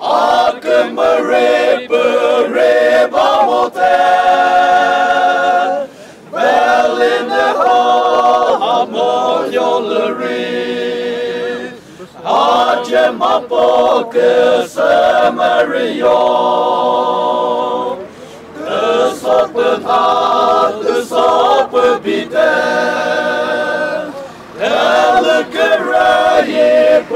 Akın mre bre bamote Belin ha hamolyoleri Acem apoke semerio Kısopı ta kısopı bite Elikere perimoimo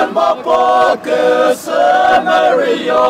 yolları Acem bapakı semerio